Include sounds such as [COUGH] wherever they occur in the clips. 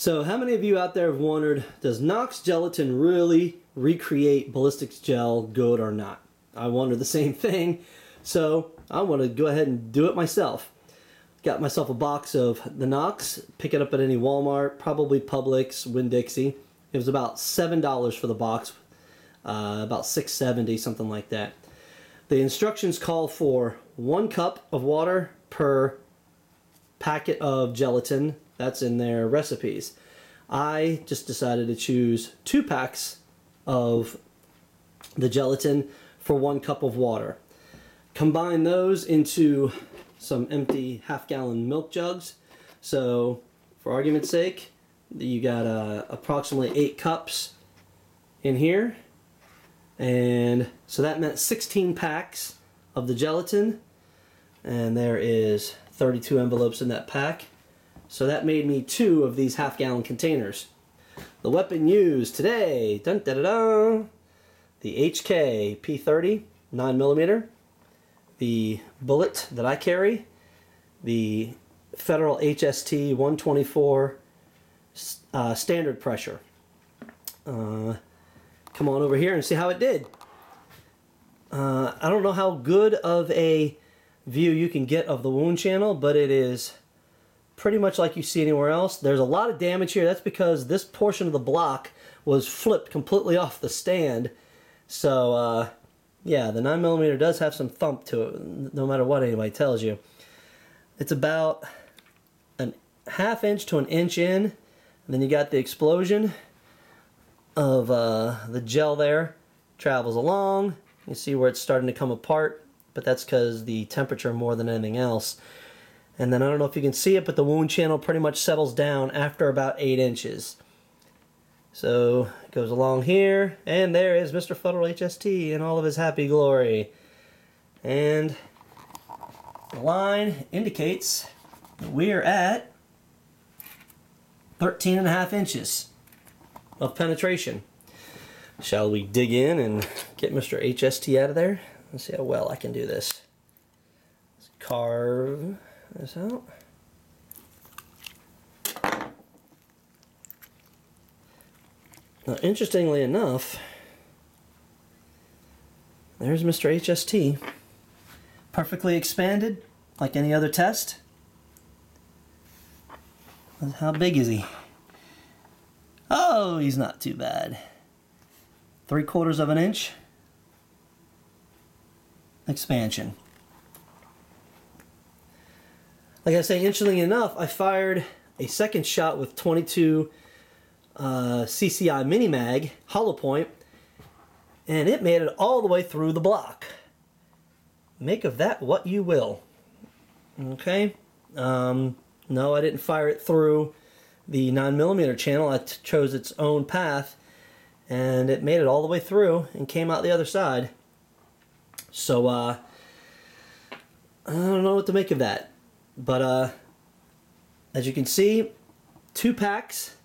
So how many of you out there have wondered, does Knox Gelatin really recreate ballistics gel good or not? I wonder the [LAUGHS] same thing. So I want to go ahead and do it myself. Got myself a box of the Knox, pick it up at any Walmart, probably Publix, Winn-Dixie. It was about $7 for the box, uh, about 670 something like that. The instructions call for one cup of water per packet of gelatin that's in their recipes. I just decided to choose two packs of the gelatin for one cup of water. Combine those into some empty half gallon milk jugs. So for argument's sake, you got uh, approximately eight cups in here. And so that meant 16 packs of the gelatin. And there is 32 envelopes in that pack. So that made me two of these half gallon containers. The weapon used today, dun, da, da, da, the HK P30 9mm, the bullet that I carry, the Federal HST 124 uh, standard pressure. Uh, come on over here and see how it did. Uh, I don't know how good of a view you can get of the wound channel, but it is pretty much like you see anywhere else. There's a lot of damage here. That's because this portion of the block was flipped completely off the stand. So, uh, yeah, the 9mm does have some thump to it, no matter what anybody tells you. It's about a half inch to an inch in. And then you got the explosion of uh, the gel there. Travels along. You see where it's starting to come apart, but that's because the temperature more than anything else. And then I don't know if you can see it, but the wound channel pretty much settles down after about 8 inches. So it goes along here, and there is Mr. Federal HST in all of his happy glory. And the line indicates that we are at 13 and a half inches of penetration. Shall we dig in and get Mr. HST out of there? Let's see how well I can do this. Let's carve this out. Now, interestingly enough, there's Mr. HST. Perfectly expanded, like any other test. How big is he? Oh, he's not too bad. Three quarters of an inch expansion. Like I say, interestingly enough, I fired a second shot with 22 uh, CCI Mini Mag hollow point, and it made it all the way through the block. Make of that what you will. Okay. Um, no, I didn't fire it through the 9mm channel. I chose its own path, and it made it all the way through and came out the other side. So, uh, I don't know what to make of that. But uh, as you can see, two packs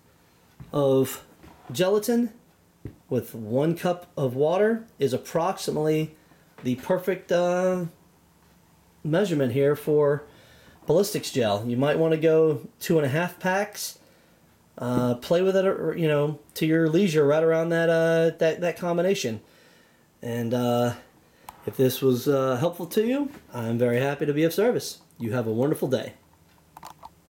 of gelatin with one cup of water is approximately the perfect uh, measurement here for ballistics gel. You might want to go two and a half packs. Uh, play with it, you know, to your leisure, right around that uh, that that combination. And uh, if this was uh, helpful to you, I'm very happy to be of service. You have a wonderful day.